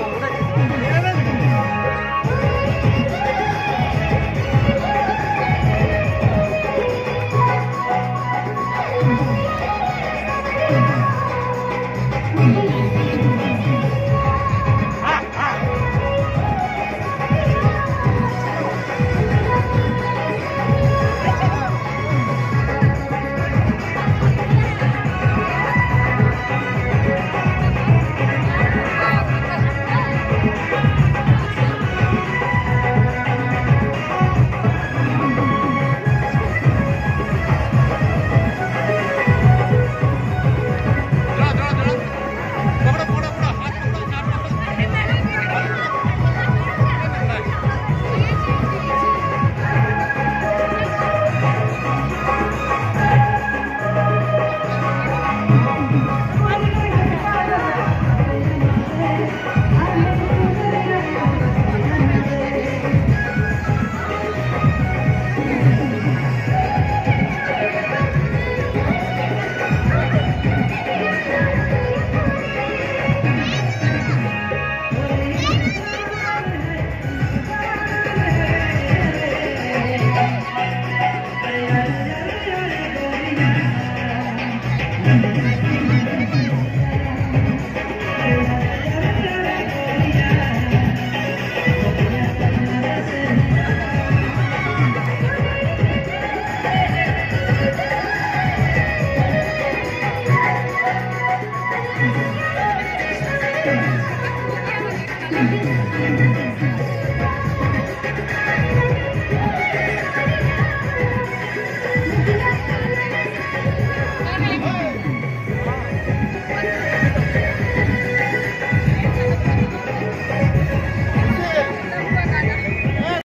我们的。